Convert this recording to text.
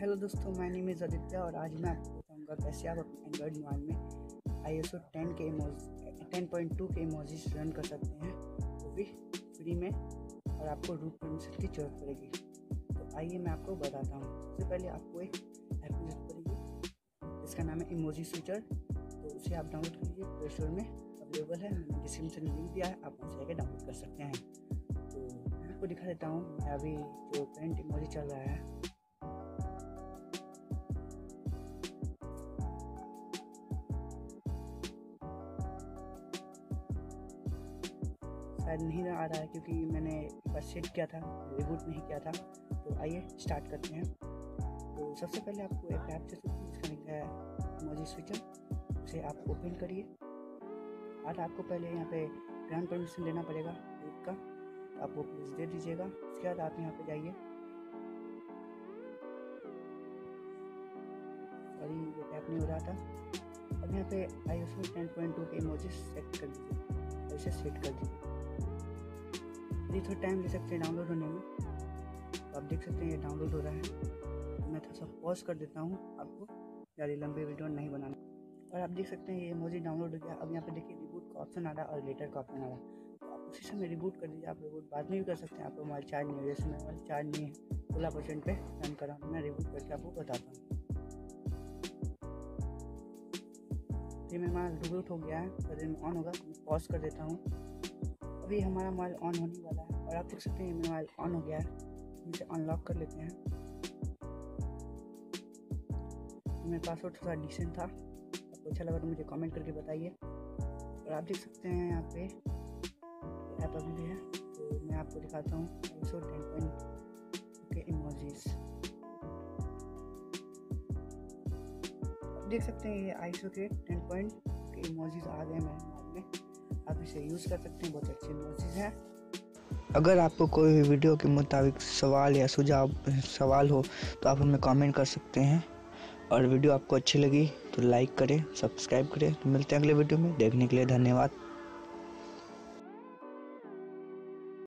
Hello दोस्तों मैं name is Aditya और आज मैं आपको बताऊँगा कैसे आप अपने एंड्रॉयड मोबाइल में आई एस ओ टेन के टेन पॉइंट टू के इमोजीज रन कर सकते हैं। वो भी फ्री में और आपको रूट परमिशन की ज़रूरत पड़ेगी। तो आइए मैं आपको बताता हूँ। सबसे पहले आपको एक ऐप की ज़रूरत पड़ेगी इसका नाम है इमोजी स्विचर तो उसे आप डाउनलोड कर लीजिए प्ले स्टोर में अवेलेबल है। मैंने डिस्क्रिप्शन में लिंक दिया है। आप उसे जाकर डाउनलोड कर सकते हैं। तो मैं आपको दिखा देता हूँ। अभी जो करंट इमोजी चल रहा है शायद नहीं आ रहा है क्योंकि मैंने एक बार सेट किया था रिबूट नहीं किया था। तो आइए स्टार्ट करते हैं। तो सबसे पहले आपको एक ऐप से इसका लिंक है मोजी स्विचर उसे आप ओपन करिए। और आपको पहले यहाँ पे ग्रांड परमिशन लेना पड़ेगा रूट का। तो आप वो प्लीज़ दे दीजिएगा। उसके बाद आप यहाँ पे जाइए। सॉरी ये टैप नहीं हो रहा था। अब यहाँ पे I S ten point two के इमोजी सेट कर दीजिए। ऐसे सेट कर दीजिए। ये थोड़ा टाइम ले सकते हैं डाउनलोड होने में। तो आप देख सकते हैं ये डाउनलोड हो रहा है। मैं थोड़ा सा पॉज कर देता हूँ आपको। ज़्यादा लंबे वीडियो नहीं बनाना। और आप देख सकते हैं ये मोजी डाउनलोड हो गया। अब यहाँ पे देखिए रिबूट का ऑप्शन आ रहा है और लेटर का ऑप्शन आ रहा है। तो आप उसी समय रिबूट कर दीजिए। आप रिबूट बाद में भी कर सकते हैं। आपको मोबाइल चार्ज नहीं है जैसे मोबाइल चार्ज नहीं है। सोलह परसेंट पे रन करा। मैं रिबूट करके आपको बताता हूँ। ये मेरा मोबाइल रिबूट हो गया है। तो ऑन होगा। पॉज कर देता हूँ। अभी हमारा मोबाइल ऑन होने वाला है और आप देख सकते हैं मोबाइल ऑन हो गया है। इसे अनलॉक कर लेते हैं। मेरा पासवर्ड थोड़ा डिसेंट था। आपको अच्छा लगा तो मुझे कमेंट करके बताइए। और आप देख सकते हैं यहाँ पे ऐप अभी भी है। तो मैं आपको दिखाता हूँ। के इमोजीज देख सकते हैं ये आईसो के टेन पॉइंट के इमोजीज आ गए मेरे मोबाइल में। इसे यूज़ कर सकते हैं, बहुत अच्छी नोटिस है। अगर आपको कोई भी वीडियो के मुताबिक सवाल या सुझाव, सवाल हो तो आप हमें कमेंट कर सकते हैं। और वीडियो आपको अच्छी लगी तो लाइक करें सब्सक्राइब करें। तो मिलते हैं अगले वीडियो में। देखने के लिए धन्यवाद।